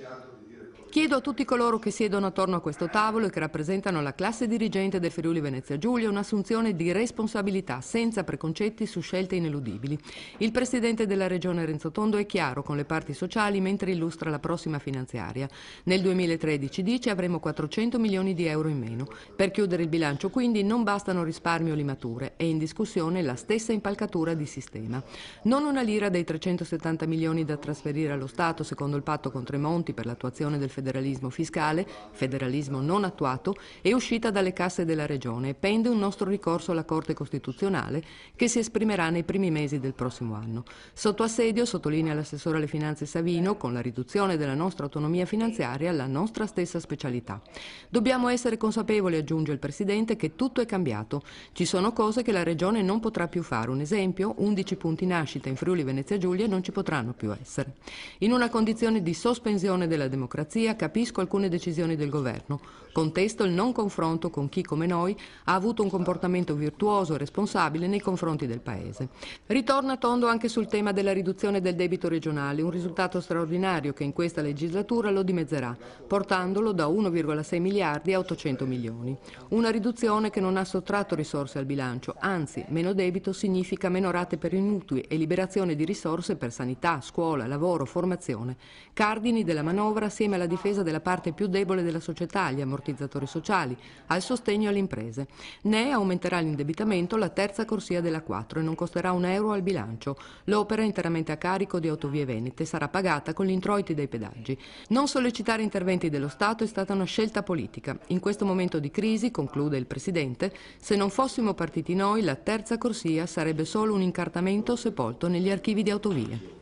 psichiatra di Chiedo a tutti coloro che siedono attorno a questo tavolo e che rappresentano la classe dirigente del Friuli Venezia Giulia un'assunzione di responsabilità senza preconcetti su scelte ineludibili. Il Presidente della Regione Renzo Tondo è chiaro con le parti sociali mentre illustra la prossima finanziaria. Nel 2013 dice avremo 400 milioni di euro in meno. Per chiudere il bilancio quindi non bastano risparmi o limature, è in discussione la stessa impalcatura di sistema. Non una lira dei 370 milioni da trasferire allo Stato secondo il patto con Tremonti per l'attuazione del federalismo fiscale, federalismo non attuato, è uscita dalle casse della Regione e pende un nostro ricorso alla Corte Costituzionale che si esprimerà nei primi mesi del prossimo anno. Sotto assedio, sottolinea l'assessore alle finanze Savino, con la riduzione della nostra autonomia finanziaria, la nostra stessa specialità. Dobbiamo essere consapevoli, aggiunge il Presidente, che tutto è cambiato. Ci sono cose che la Regione non potrà più fare. Un esempio, 11 punti nascita in Friuli Venezia Giulia non ci potranno più essere. In una condizione di sospensione della democrazia, Tuttavia capisco alcune decisioni del governo. Contesto il non confronto con chi, come noi, ha avuto un comportamento virtuoso e responsabile nei confronti del Paese. Ritorna tondo anche sul tema della riduzione del debito regionale, un risultato straordinario che in questa legislatura lo dimezzerà, portandolo da 1,6 miliardi a 800 milioni. Una riduzione che non ha sottratto risorse al bilancio, anzi, meno debito significa meno rate per i mutui e liberazione di risorse per sanità, scuola, lavoro, formazione. Cardini della manovra assieme alla difesa della parte più debole della società, gli ammortizzatori sociali, al sostegno alle imprese. Ne aumenterà l'indebitamento la terza corsia della 4 e non costerà un euro al bilancio. L'opera interamente a carico di Autovie Venete sarà pagata con gli introiti dei pedaggi. Non sollecitare interventi dello Stato è stata una scelta politica. In questo momento di crisi, conclude il Presidente, se non fossimo partiti noi, la terza corsia sarebbe solo un incartamento sepolto negli archivi di Autovie.